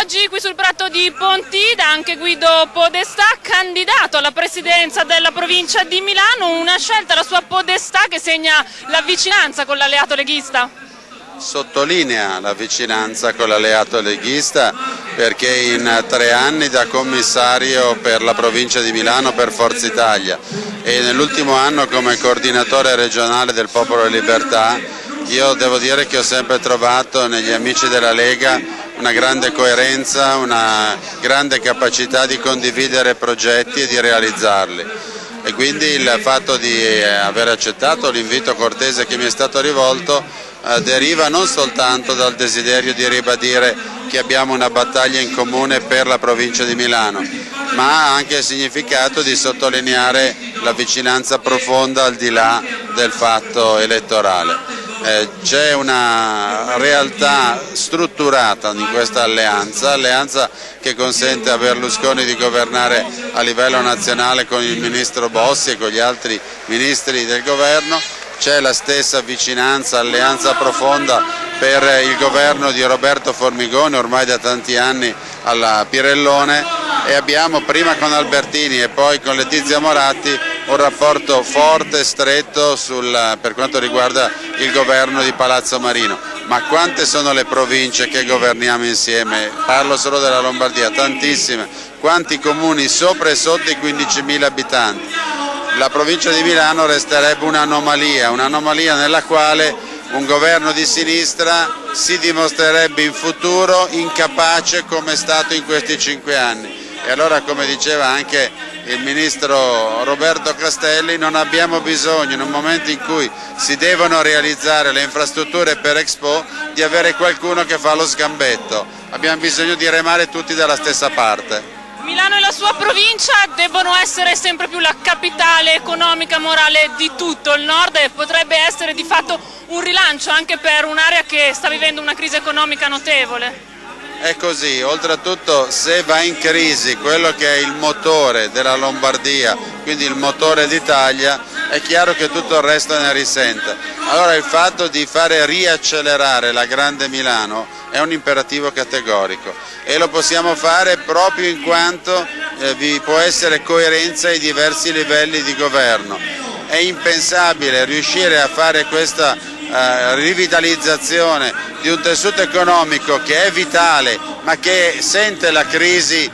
oggi qui sul prato di Pontida anche Guido Podestà, candidato alla presidenza della provincia di Milano, una scelta, la sua Podestà che segna la vicinanza con l'alleato leghista. Sottolinea la vicinanza con l'alleato leghista perché in tre anni da commissario per la provincia di Milano per Forza Italia e nell'ultimo anno come coordinatore regionale del Popolo e Libertà io devo dire che ho sempre trovato negli amici della Lega una grande coerenza, una grande capacità di condividere progetti e di realizzarli e quindi il fatto di eh, aver accettato l'invito cortese che mi è stato rivolto eh, deriva non soltanto dal desiderio di ribadire che abbiamo una battaglia in comune per la provincia di Milano, ma ha anche il significato di sottolineare la vicinanza profonda al di là del fatto elettorale. Eh, c'è una realtà strutturata in questa alleanza, alleanza che consente a Berlusconi di governare a livello nazionale con il ministro Bossi e con gli altri ministri del governo, c'è la stessa vicinanza, alleanza profonda per il governo di Roberto Formigoni ormai da tanti anni alla Pirellone. E abbiamo prima con Albertini e poi con Letizia Moratti un rapporto forte e stretto sul, per quanto riguarda il governo di Palazzo Marino. Ma quante sono le province che governiamo insieme? Parlo solo della Lombardia, tantissime. Quanti comuni sopra e sotto i 15.000 abitanti? La provincia di Milano resterebbe un'anomalia, un'anomalia nella quale un governo di sinistra si dimostrerebbe in futuro incapace come è stato in questi cinque anni. E allora, come diceva anche il ministro Roberto Castelli, non abbiamo bisogno in un momento in cui si devono realizzare le infrastrutture per Expo di avere qualcuno che fa lo sgambetto, abbiamo bisogno di remare tutti dalla stessa parte. Milano e la sua provincia debbono essere sempre più la capitale economica e morale di tutto il nord e potrebbe essere di fatto un rilancio anche per un'area che sta vivendo una crisi economica notevole. È così, oltretutto se va in crisi quello che è il motore della Lombardia, quindi il motore d'Italia, è chiaro che tutto il resto ne risente. Allora il fatto di fare riaccelerare la Grande Milano è un imperativo categorico e lo possiamo fare proprio in quanto eh, vi può essere coerenza ai diversi livelli di governo. È impensabile riuscire a fare questa eh, rivitalizzazione di un tessuto economico che è vitale ma che sente la crisi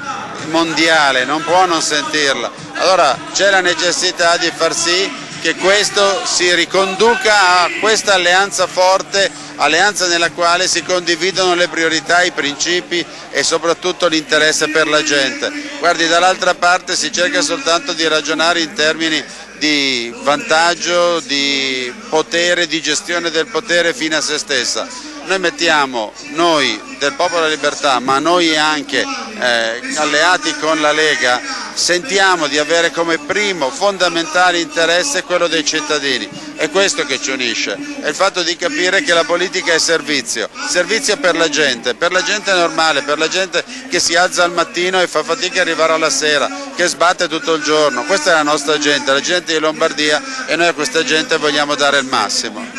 mondiale, non può non sentirla. Allora c'è la necessità di far sì che questo si riconduca a questa alleanza forte, alleanza nella quale si condividono le priorità, i principi e soprattutto l'interesse per la gente. Guardi, dall'altra parte si cerca soltanto di ragionare in termini di vantaggio, di potere, di gestione del potere fino a se stessa. Noi mettiamo, noi del Popolo della Libertà, ma noi anche eh, alleati con la Lega, sentiamo di avere come primo fondamentale interesse quello dei cittadini. È questo che ci unisce, è il fatto di capire che la politica è servizio, servizio per la gente, per la gente normale, per la gente che si alza al mattino e fa fatica ad arrivare alla sera, che sbatte tutto il giorno. Questa è la nostra gente, la gente di Lombardia e noi a questa gente vogliamo dare il massimo.